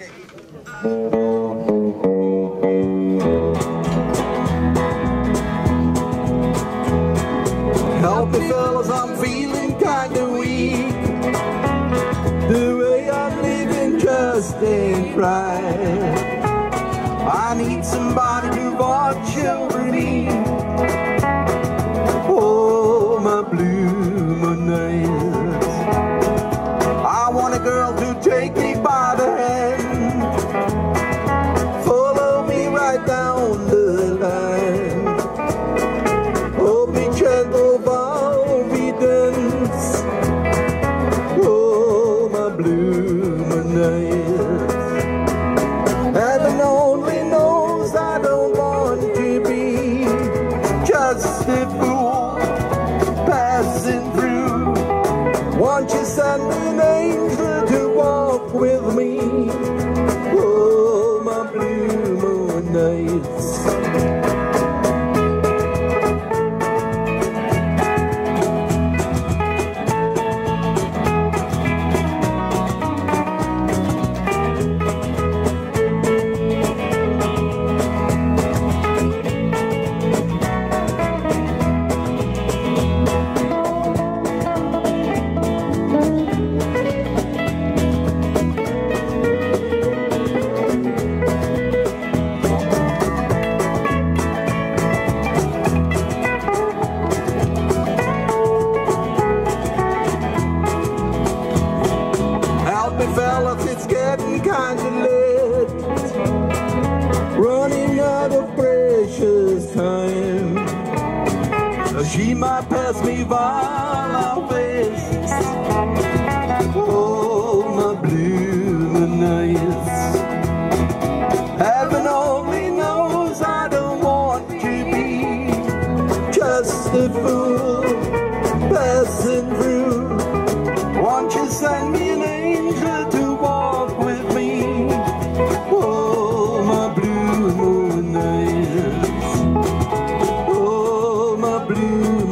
Help me fellas, I'm feeling kinda weak. The way I'm living just ain't right. I need somebody to watch over me. She might pass me by always. Oh, my blue nights. Heaven only knows I don't want to be just a fool. blue.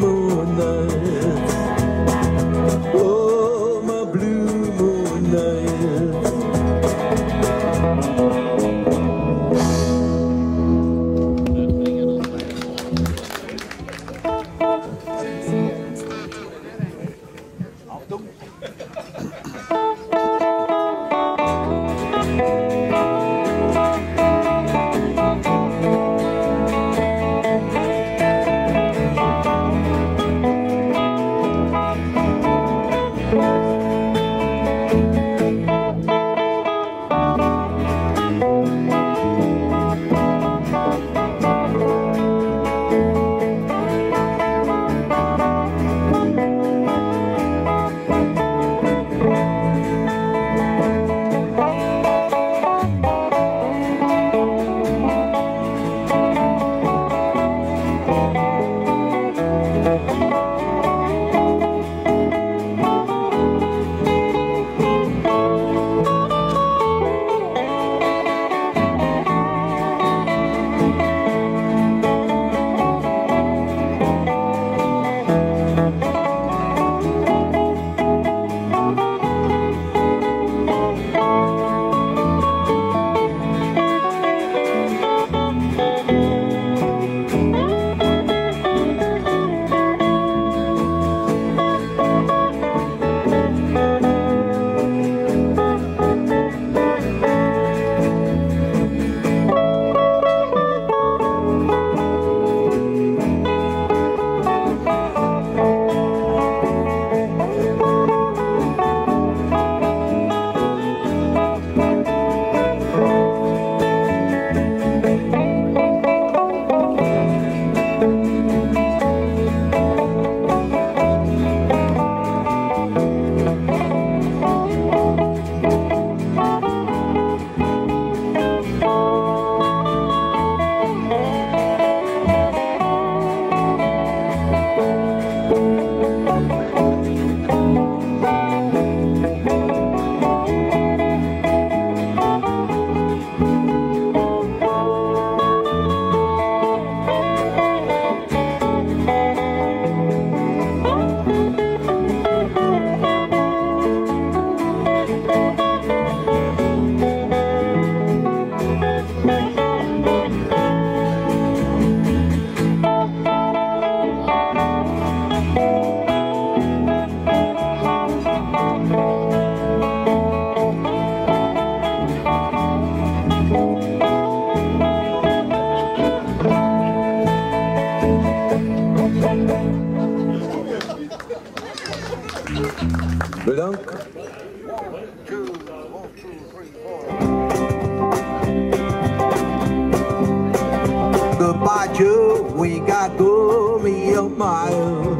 We got go me a mile.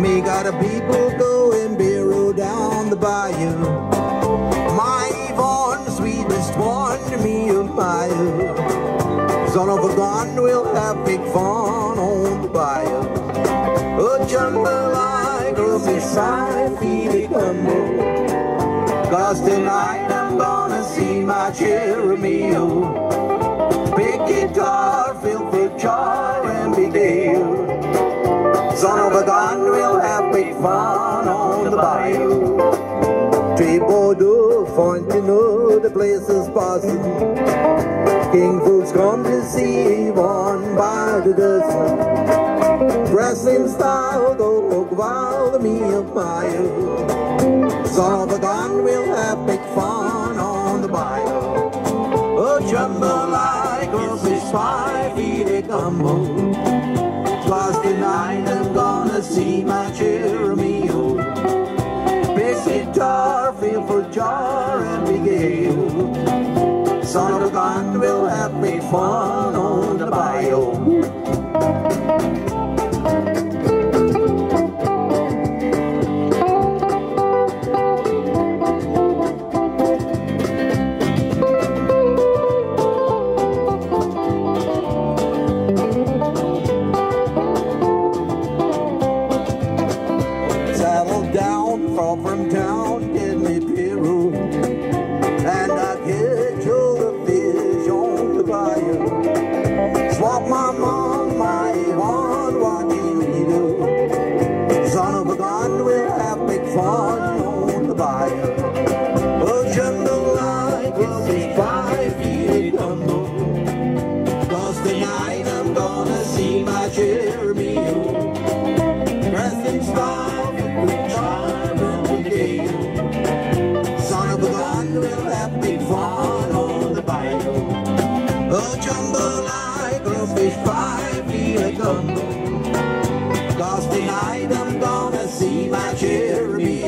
Me got a people going barrel down the bayou. My Yvonne, sweetest one, me a mile. Son of a gun, we'll have big fun on the bayou. A jambalaya, girl, me five feet humble. Cause tonight I'm gonna see my Jeremy. Big guitar Fontenoy, the place is buzzing. King folks come to see one by the dozen. Wrestling style, hook wild, me a mile. Son of a gun, we'll have big fun on the bayou. A jumbo like a fish five feet a gumbo. Fun on the bayou. Tonight I'm gonna see my Jeremy.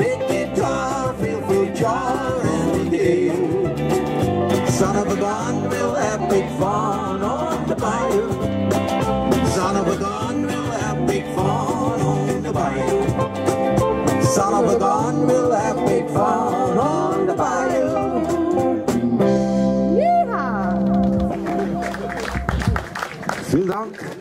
Big guitar, feel for jar and gale. Son of a gun, we'll have big fun on the bayou. Son of a gun, we'll have big fun on the bayou. Son of a gun, we'll have big fun on the bayou. Yeehaw! Vielen Dank.